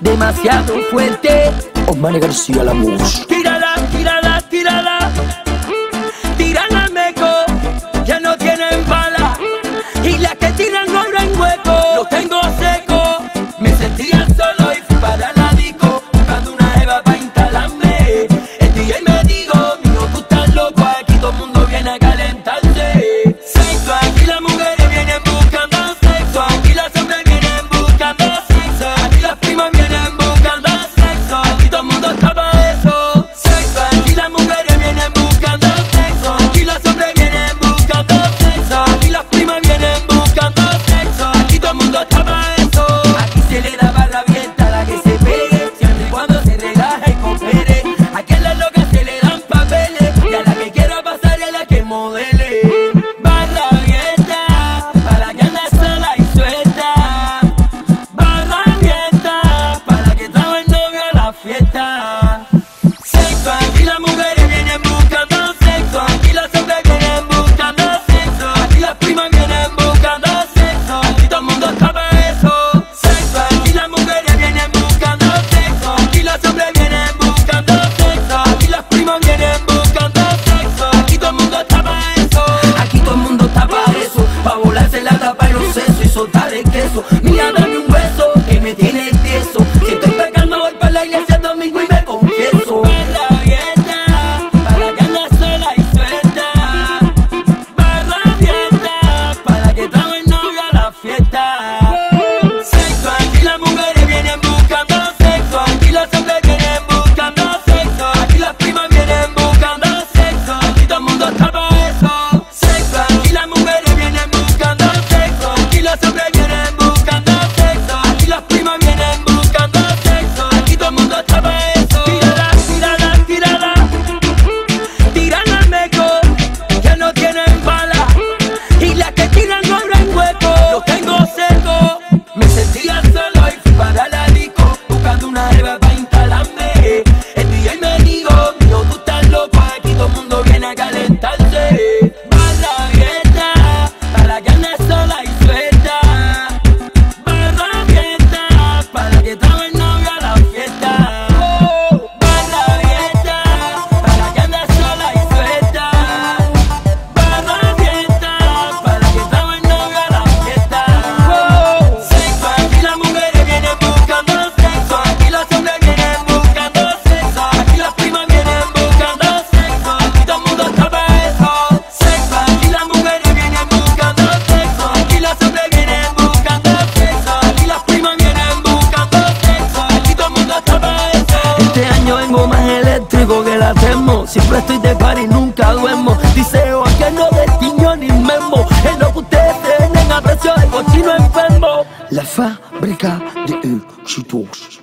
demasiado fuerte. Osmane García la voz. Tírala, tírala, tírala. Siempre estoy de par y nunca duermo. Diceo oh, que no de tiñón ni memo. Es lo que ustedes tienen a precio de cochino enfermo. La fábrica de Chutos.